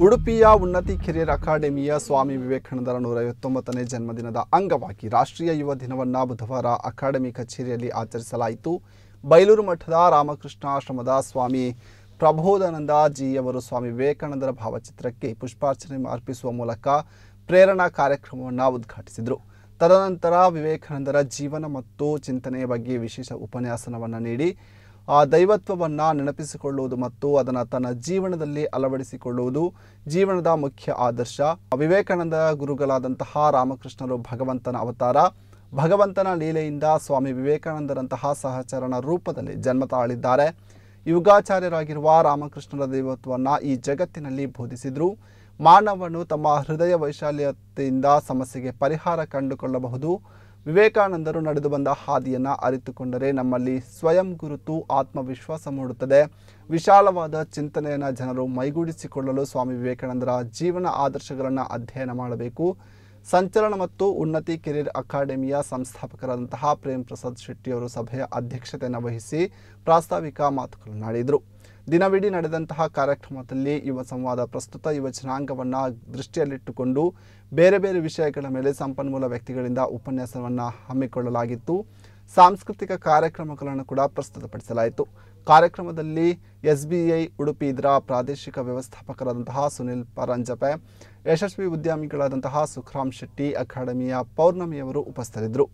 ಉಡುಪಿಯ ಉನ್ನತಿ ಕೆರಿಯರ್ ಅಕಾಡೆಮಿಯ ಸ್ವಾಮಿ ವಿವೇಕಾನಂದರ ನೂರ ಐವತ್ತೊಂಬತ್ತನೇ ಜನ್ಮದಿನದ ಅಂಗವಾಗಿ ರಾಷ್ಟ್ರೀಯ ಯುವ ದಿನವನ್ನು ಬುಧವಾರ ಅಕಾಡೆಮಿ ಕಚೇರಿಯಲ್ಲಿ ಆಚರಿಸಲಾಯಿತು. ಬೈಲೂರು ಮಠದ ರಾಮಕೃಷ್ಣ ಆಶ್ರಮದ ಸ್ವಾಮಿ ಪ್ರಬೋಧಾನಂದ ಜಿಯವರು ಸ್ವಾಮಿ ವಿವೇಕಾನಂದರ ಭಾವಚಿತ್ರಕ್ಕೆ ಪುಷ್ಪಾರ್ಚನೆ ಅರ್ಪಿಸುವ ಮೂಲಕ ಪ್ರೇರಣಾ ಕಾರ್ಯಕ್ರಮವನ್ನು ಉದ್ಘಾಟಿಸಿದರು. ತದನಂತರ ವಿವೇಕಾನಂದರ ಜೀವನ ಮತ್ತು ಚಿಂತನೆಯ ಬಗ್ಗೆ ವಿಶೇಷ ಉಪನ್ಯಾಸನವನ್ನು ನೀಡಿ ಆ ದೈವತ್ವವನ್ನು ನೆನಪಿಸಿಕೊಳ್ಳುವುದು ಮತ್ತು ಅದನ್ನು ತನ್ನ ಜೀವನದಲ್ಲಿ ಅಳವಡಿಸಿಕೊಳ್ಳುವುದು ಜೀವನದ ಮುಖ್ಯ ಆದರ್ಶ. ವಿವೇಕಾನಂದ ಗುರುಗಳಾದಂತಹ ರಾಮಕೃಷ್ಣರು ಭಗವಂತನ ಅವತಾರ. ಭಗವಂತನ ಲೀಲೆಯಿಂದ ಸ್ವಾಮಿ ವಿವೇಕಾನಂದರಂತಹ ಸಹಚರಣ ರೂಪದಲ್ಲಿ ಜನ್ಮ ತಾಳಿದ್ದಾರೆ. ಯುಗಾಚಾರ್ಯರಾಗಿರುವ ರಾಮಕೃಷ್ಣರ ದೈವತ್ವವನ್ನು ಈ ಜಗತ್ತಿನಲ್ಲಿ ಬೋಧಿಸಿದರು. ಮಾನವನು ತಮ್ಮ ಹೃದಯ ವೈಶಾಲ್ಯತೆಯಿಂದ ಸಮಸ್ಯೆಗೆ ಪರಿಹಾರ ಕಂಡುಕೊಳ್ಳಬಹುದು. ವಿವೇಕಾನಂದರು ನಡೆದು ಬಂದ ಹಾದಿಯನ್ನು ಅರಿತುಕೊಂಡರೆ ನಮ್ಮಲ್ಲಿ ಸ್ವಯಂ ಗುರುತು ಆತ್ಮವಿಶ್ವಾಸ ಮೂಡುತ್ತದೆ. ವಿಶಾಲವಾದ ಚಿಂತನೆಯನ್ನು ಜನರು ಮೈಗೂಡಿಸಿಕೊಳ್ಳಲು ಸ್ವಾಮಿ ವಿವೇಕಾನಂದರ ಜೀವನ ಆದರ್ಶಗಳನ್ನು ಅಧ್ಯಯನ ಮಾಡಬೇಕು. ಸಂಚಲನ ಮತ್ತು ಉನ್ನತಿ ಕೆರಿಯರ್ ಅಕಾಡೆಮಿಯ ಸಂಸ್ಥಾಪಕರಾದಂತಹ ಪ್ರೇಮ್ ಪ್ರಸಾದ್ ಶೆಟ್ಟಿಯವರು ಸಭೆಯ ಅಧ್ಯಕ್ಷತೆಯನ್ನು ವಹಿಸಿ ಪ್ರಾಸ್ತಾವಿಕ ಮಾತುಗಳನ್ನಾಡಿದರು ದಿನವಿಡೀ ನಡೆದಂತಹ ಕಾರ್ಯಕ್ರಮದಲ್ಲಿ ಯುವ ಸಂವಾದ ಪ್ರಸ್ತುತ ಯುವ ಜನಾಂಗವನ್ನು ದೃಷ್ಟಿಯಲ್ಲಿಟ್ಟುಕೊಂಡು ಬೇರೆ ಬೇರೆ ವಿಷಯಗಳ ಮೇಲೆ ಸಂಪನ್ಮೂಲ ವ್ಯಕ್ತಿಗಳಿಂದ ಉಪನ್ಯಾಸವನ್ನು ಹಮ್ಮಿಕೊಳ್ಳಲಾಗಿತ್ತು. ಸಾಂಸ್ಕೃತಿಕ ಕಾರ್ಯಕ್ರಮಗಳನ್ನು ಕೂಡ ಪ್ರಸ್ತುತಪಡಿಸಲಾಯಿತು. ಕಾರ್ಯಕ್ರಮದಲ್ಲಿ ಎಸ್ ಬಿ ಐ ಉಡುಪಿ ಇದರ ಪ್ರಾದೇಶಿಕ ವ್ಯವಸ್ಥಾಪಕರಾದಂತಹ ಸುನಿಲ್ ಪರಂಜಪೆ, ಯಶಸ್ವಿ ಉದ್ಯಮಿಗಳಾದಂತಹ ಸುಖರಾಮ್ ಶೆಟ್ಟಿ, ಅಕಾಡೆಮಿಯ ಪೌರ್ಣಮಿಯವರು ಉಪಸ್ಥಿತರಿದ್ದರು.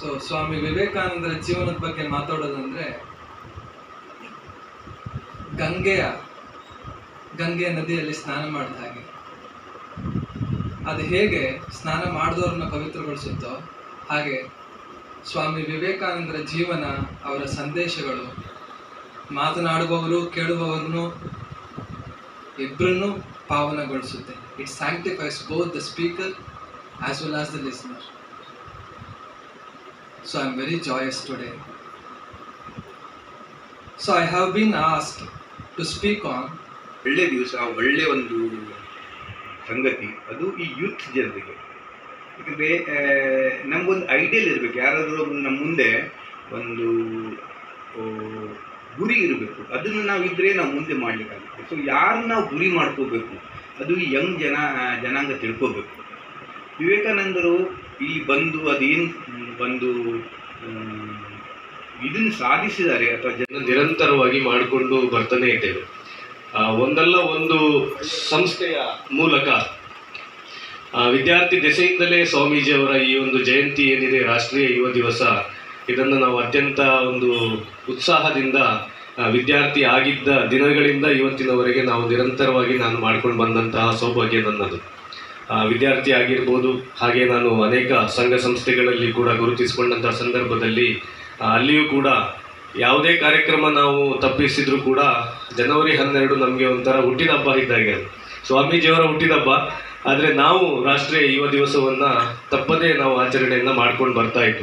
ಸೊ, ಸ್ವಾಮಿ ವಿವೇಕಾನಂದರ ಜೀವನದ ಬಗ್ಗೆ ಮಾತಾಡೋದಂದ್ರೆ ಗಂಗೆಯ ಗಂಗೆ ನದಿಯಲ್ಲಿ ಸ್ನಾನ ಮಾಡಿದ ಹಾಗೆ. ಅದು ಹೇಗೆ ಸ್ನಾನ ಮಾಡಿದವ್ರನ್ನ ಪವಿತ್ರಗೊಳಿಸುತ್ತೋ ಹಾಗೆ ಸ್ವಾಮಿ ವಿವೇಕಾನಂದರ ಜೀವನ, ಅವರ ಸಂದೇಶಗಳು, ಮಾತನಾಡುವವರು ಕೇಳುವವರನ್ನು ಇಬ್ಬರನ್ನು ಪಾವನಗೊಳಿಸುತ್ತೆ. It sanctifies both the speaker as well as the listener so I am very joyous today so I have been asked to speak on ಒಳ್ಳೆ ದಿವಸ, ಒಳ್ಳೆ ಒಂದು ಸಂಗತಿ, ಅದು ಈ ಯೂತ್ ಜನರಿಗೆ. ಯಾಕಂದರೆ ನಮಗೊಂದು ಐಡಿಯಲ್ ಇರಬೇಕು. ಯಾರಾದರೂ ನಮ್ಮ ಮುಂದೆ ಒಂದು ಗುರಿ ಇರಬೇಕು. ಅದನ್ನು ನಾವಿದ್ರೆ ನಾವು ಮುಂದೆ ಮಾಡಲಿಕ್ಕಾಗುತ್ತೆ. ಸೊ ಯಾರನ್ನ ನಾವು ಗುರಿ ಮಾಡ್ಕೋಬೇಕು, ಅದು ಈ ಯಂಗ್ ಜನ ಜನಾಂಗ ತಿಳ್ಕೋಬೇಕು. ವಿವೇಕಾನಂದರು ಇಲ್ಲಿ ಬಂದು ಅದೇನು, ಬಂದು ಇದನ್ನು ಸಾಧಿಸಿದ್ದಾರೆ ಅಥವಾ ಜನ ನಿರಂತರವಾಗಿ ಮಾಡಿಕೊಂಡು ಬರ್ತಾನೆ ಇದ್ದೇವೆ ಒಂದಲ್ಲ ಒಂದು ಸಂಸ್ಥೆಯ ಮೂಲಕ ವಿದ್ಯಾರ್ಥಿ ದೆಸೆಯಿಂದಲೇ ಸ್ವಾಮೀಜಿಯವರ ಈ ಒಂದು ಜಯಂತಿ ಏನಿದೆ, ರಾಷ್ಟ್ರೀಯ ಯುವ ದಿವಸ, ಇದನ್ನು ನಾವು ಅತ್ಯಂತ ಒಂದು ಉತ್ಸಾಹದಿಂದ ವಿದ್ಯಾರ್ಥಿ ಆಗಿದ್ದ ದಿನಗಳಿಂದ ಇವತ್ತಿನವರೆಗೆ ನಾವು ನಿರಂತರವಾಗಿ ನಾನು ಮಾಡ್ಕೊಂಡು ಬಂದಂತಹ ಸೌಭಾಗ್ಯ ನನ್ನದು. ವಿದ್ಯಾರ್ಥಿ ಆಗಿರ್ಬೋದು, ಹಾಗೆ ನಾನು ಅನೇಕ ಸಂಘ ಸಂಸ್ಥೆಗಳಲ್ಲಿ ಕೂಡ ಗುರುತಿಸಿಕೊಂಡಂತಹ ಸಂದರ್ಭದಲ್ಲಿ ಅಲ್ಲಿಯೂ ಕೂಡ ಯಾವುದೇ ಕಾರ್ಯಕ್ರಮ ನಾವು ತಪ್ಪಿಸಿದ್ರು ಕೂಡ ಜನವರಿ ಹನ್ನೆರಡು ನಮಗೆ ಒಂಥರ ಹುಟ್ಟಿದ ಹಬ್ಬ ಇದ್ದಾಗೆ ಸ್ವಾಮೀಜಿಯವರ ಹುಟ್ಟಿದ ಹಬ್ಬ. ಆದರೆ ನಾವು ರಾಷ್ಟ್ರೀಯ ಯುವ ದಿವಸವನ್ನು ತಪ್ಪದೇ ನಾವು ಆಚರಣೆಯನ್ನು ಮಾಡ್ಕೊಂಡು ಬರ್ತಾ ಇದ್ವಿ.